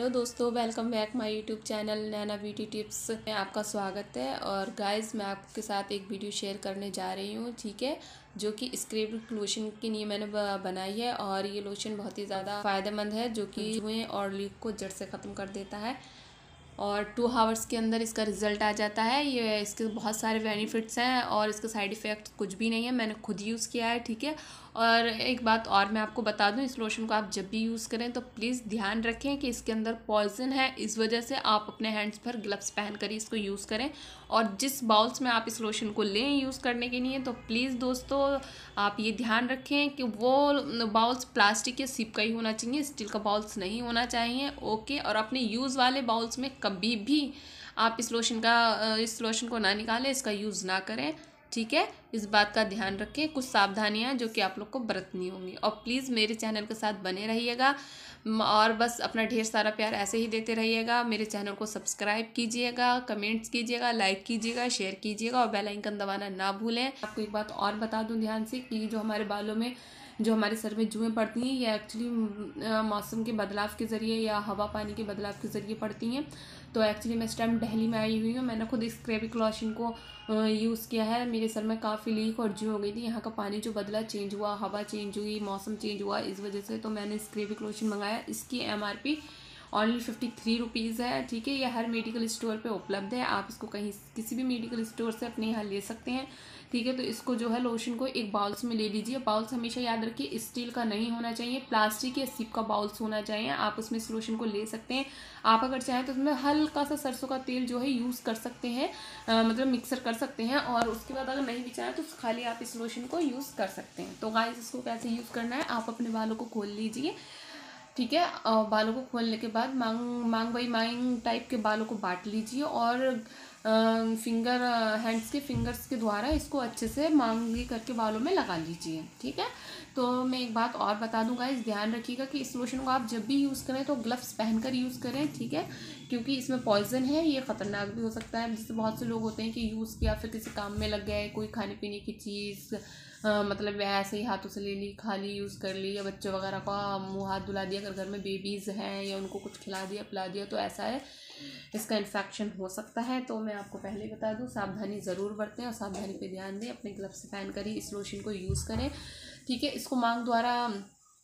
Hello दोस्तों welcome back my YouTube channel Naina beauty tips में आपका स्वागत है और गाइस मैं आपके साथ एक वीडियो शेयर करने जा रही हूँ ठीक है? जो कि स्क्रेप लोशन के लिए मैंने बनाई है और ये लोशन बहुत ही ज़्यादा फ़ायदेमंद है जो कि जुएँ और लीक को जड़ से ख़त्म कर देता है और टू हावर्स के अंदर इसका रिज़ल्ट आ जाता है। ये इसके बहुत सारे बेनिफिट्स हैं और इसके साइड इफ़ेक्ट कुछ भी नहीं है मैंने खुद यूज़ किया है ठीक है? और एक बात और मैं आपको बता दूँ, इस लोशन को आप जब भी यूज़ करें तो प्लीज़ ध्यान रखें कि इसके अंदर पॉइजन है। इस वजह से आप अपने हैंड्स पर ग्लव्स पहन कर इसको यूज़ करें। और जिस बाउल्स में आप इस लोशन को लें यूज़ करने के लिए तो प्लीज़ दोस्तों, आप ये ध्यान रखें कि वो बाउल्स प्लास्टिक या सिप का ही होना चाहिए। स्टील का बाउल्स नहीं होना चाहिए। ओके और अपने यूज़ वाले बाउल्स में कभी भी आप इस लोशन का, इस लोशन को ना निकालें, इसका यूज़ ना करें। ठीक है? इस बात का ध्यान रखें। कुछ सावधानियाँ जो कि आप लोग को बरतनी होंगी। और प्लीज़ मेरे चैनल के साथ बने रहिएगा। और बस अपना ढेर सारा प्यार ऐसे ही देते रहिएगा। मेरे चैनल को सब्सक्राइब कीजिएगा कमेंट्स कीजिएगा लाइक कीजिएगा शेयर कीजिएगा और बेल आइकन दबाना ना भूलें। आपको एक बात और बता दूँ ध्यान से कि जो हमारे बालों में जो हमारे सर में जुएँ पड़ती हैं, ये एक्चुअली मौसम के बदलाव के ज़रिए या हवा पानी के बदलाव के ज़रिए पड़ती हैं। तो एक्चुअली मैं इस टाइम दिल्ली में आई हुई हूँ। मैंने खुद इस क्रेबिक लॉशन को यूज़ किया है। मेरे सर में काफ़ी लीक और जू हो गई थी। यहाँ का पानी जो बदला चेंज हुआ, हवा चेंज हुई, मौसम चेंज हुआ, इस वजह से तो मैंने इस क्रेबिक लोशन मंगाया। इसकी M R P only fifty three rupees है, ठीक है? ये हर मेडिकल स्टोर पे उपलब्ध है। आप इसको कहीं किसी भी मेडिकल स्टोर से अपने यहाँ ले सकते हैं, ठीक है? तो इसको जो है लोशन को एक बाउल्स में ले लीजिए। बाउल्स हमेशा याद रखिए स्टील का नहीं होना चाहिए प्लास्टिक या सिप का बाउल्स होना चाहिए। आप उसमें इस लोशन को ले सकते हैं। आप अगर चाहें तो उसमें हल्का सा सरसों का तेल जो है यूज़ कर सकते हैं मतलब मिक्सर कर सकते हैं और उसके बाद अगर नहीं भी चाहें तो खाली आप इस लोशन को यूज़ कर सकते हैं। तो गाइस इसको कैसे यूज़ करना है? आप अपने बालों को खोल लीजिए। ठीक है बालों को खोलने के बाद मांग मांग बाई मांग टाइप के बालों को बांट लीजिए और फिंगर हैंड्स के फिंगर्स के द्वारा इसको अच्छे से मांगी करके बालों में लगा लीजिए ठीक है? तो मैं एक बात और बता दूँगा इस ध्यान रखिएगा कि इस लोशन को आप जब भी यूज़ करें तो ग्लव्स पहनकर यूज़ करें ठीक है? क्योंकि इसमें पॉइजन है ये ख़तरनाक भी हो सकता है। जिससे बहुत से लोग होते हैं कि यूज़ किया फिर किसी काम में लग गए कोई खाने पीने की चीज़ आ, मतलब ऐसे ही हाथों से ले ली खा ली यूज़ कर ली या बच्चों वगैरह का मुँह हाथ धुला दिया अगर घर में बेबीज़ हैं या उनको कुछ खिला दिया पिला दिया तो ऐसा है इसका इन्फेक्शन हो सकता है। तो मैं आपको पहले ही बता दूँ, सावधानी ज़रूर बरतें और सावधानी पे ध्यान दें। अपने ग्लव्स पहन कर ही इस लोशन को यूज़ करें। ठीक है, इसको मांग द्वारा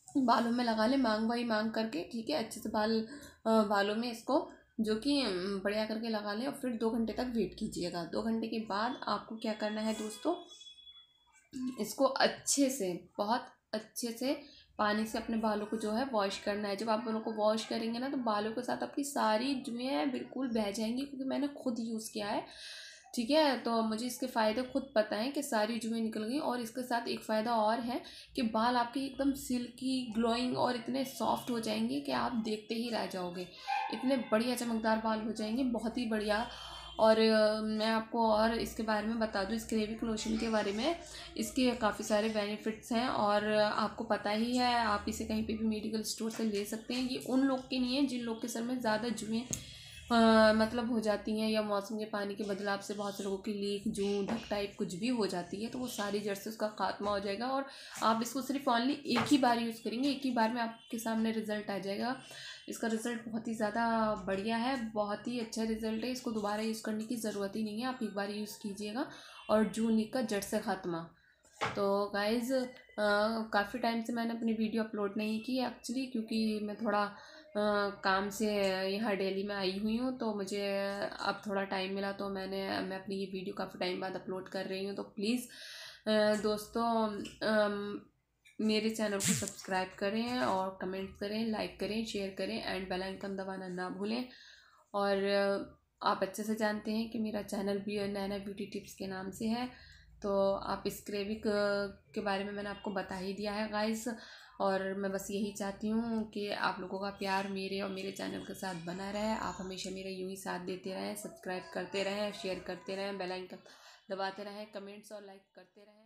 बालों में लगा लें मांग वाई मांग करके, ठीक है, अच्छे से बाल बालों में इसको जो कि बढ़िया करके लगा लें और फिर दो घंटे तक वेट कीजिएगा। दो घंटे के बाद आपको क्या करना है दोस्तों, इसको अच्छे से, बहुत अच्छे से पानी से अपने बालों को जो है वॉश करना है। जब आप बालों को वॉश करेंगे ना तो बालों के साथ आपकी सारी जुएँ हैं बिल्कुल बह जाएँगी, क्योंकि मैंने खुद यूज़ किया है। ठीक है? तो मुझे इसके फ़ायदे खुद पता है कि सारी जुएँ निकल गई, और इसके साथ एक फ़ायदा और है कि बाल आपके एकदम सिल्की ग्लोइंग और इतने सॉफ्ट हो जाएँगे कि आप देखते ही रह जाओगे। इतने बढ़िया चमकदार बाल हो जाएँगे, बहुत ही बढ़िया। और मैं आपको और इसके बारे में बता दूँ इस क्रेविक लोशन के बारे में। इसके काफ़ी सारे बेनिफिट्स हैं और आपको पता ही है, आप इसे कहीं पे भी मेडिकल स्टोर से ले सकते हैं। ये उन लोग के लिए जिन लोग के सर में ज़्यादा जुएँ मतलब हो जाती हैं या मौसम के पानी के बदलाव से बहुत से लोगों की लीक, जू, धक टाइप कुछ भी हो जाती है तो वो सारी जड़ से उसका खात्मा हो जाएगा। और आप इसको सिर्फ़ ऑनली एक ही बार यूज़ करेंगे, एक ही बार में आपके सामने रिज़ल्ट आ जाएगा। इसका रिज़ल्ट बहुत ही ज़्यादा बढ़िया है बहुत ही अच्छा रिज़ल्ट है। इसको दोबारा यूज़ करने की ज़रूरत ही नहीं है आप एक बार यूज़ कीजिएगा। और जू लीक का जड़ से खात्मा। तो गाइज़ काफ़ी टाइम से मैंने अपनी वीडियो अपलोड नहीं की एक्चुअली क्योंकि मैं थोड़ा आ, काम से यहाँ डेली में आई हुई हूँ तो मुझे अब थोड़ा टाइम मिला तो मैंने मैं अपनी ये वीडियो काफ़ी टाइम बाद अपलोड कर रही हूँ। तो प्लीज़ दोस्तों मेरे चैनल को सब्सक्राइब करें और कमेंट करें, लाइक करें, शेयर करें एंड बेल आइकन दबाना ना भूलें। और आप अच्छे से जानते हैं कि मेरा चैनल भी नैना ब्यूटी टिप्स के नाम से है तो आप इस क्रेविक के बारे में मैंने आपको बता ही दिया है, गाइस। और मैं बस यही चाहती हूँ कि आप लोगों का प्यार मेरे और मेरे चैनल के साथ बना रहे, आप हमेशा मेरा यूँ ही साथ देते रहें, सब्सक्राइब करते रहें, शेयर करते रहें, बेल आइकन दबाते रहें, कमेंट्स और लाइक करते रहें।